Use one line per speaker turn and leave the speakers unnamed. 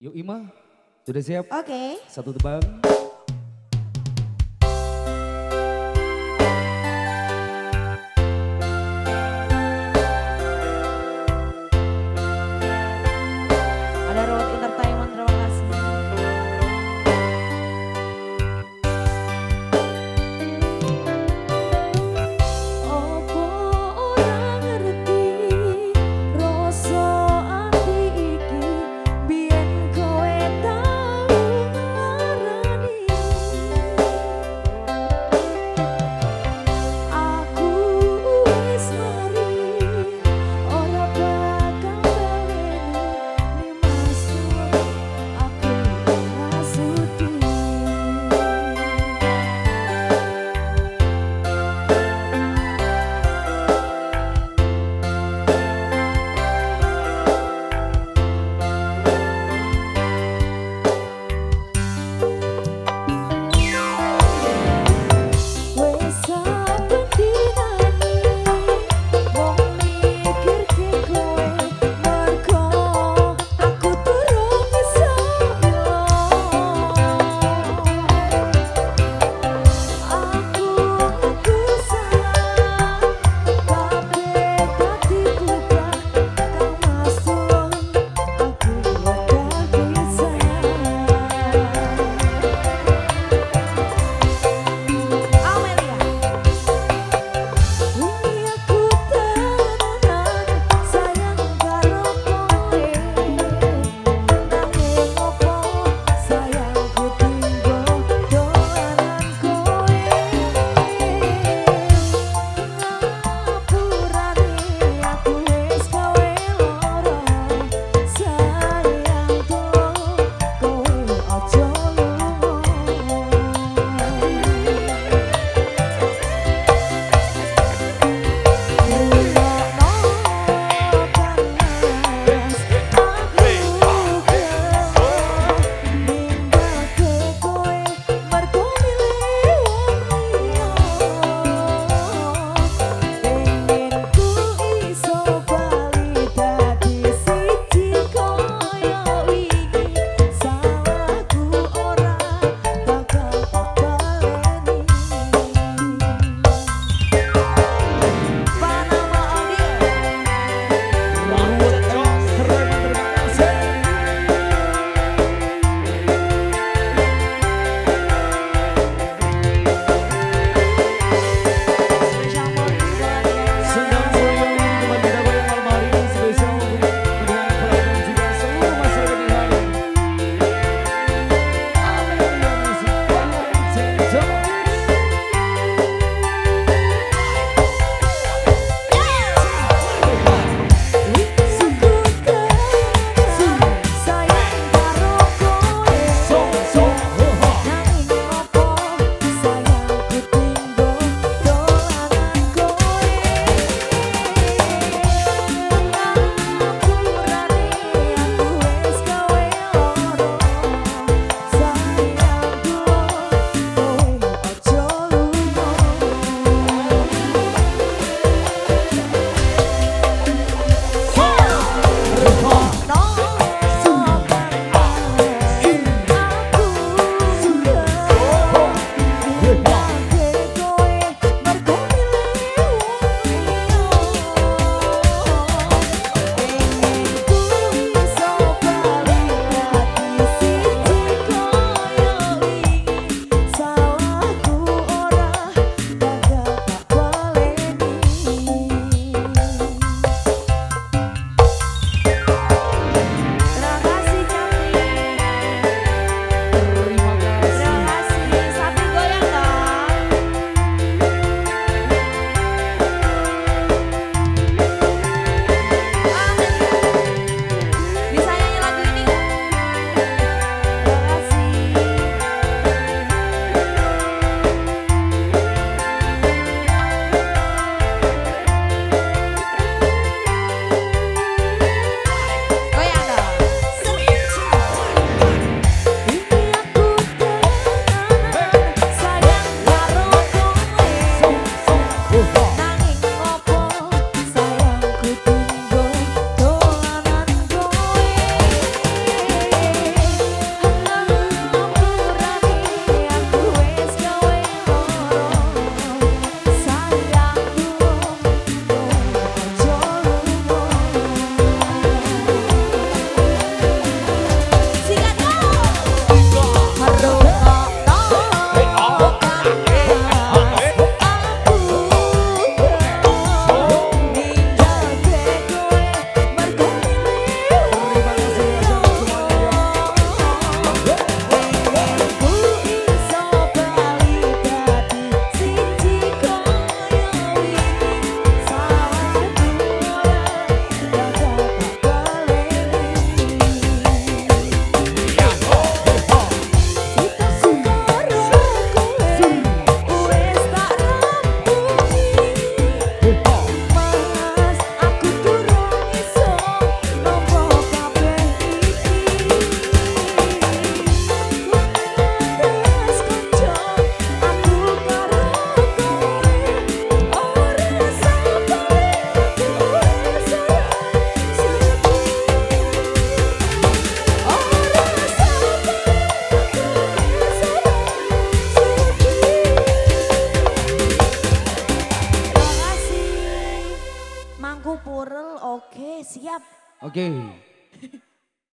Yuk Ima, sudah siap?
Oke.
Satu tebang.
Oke.
Oke.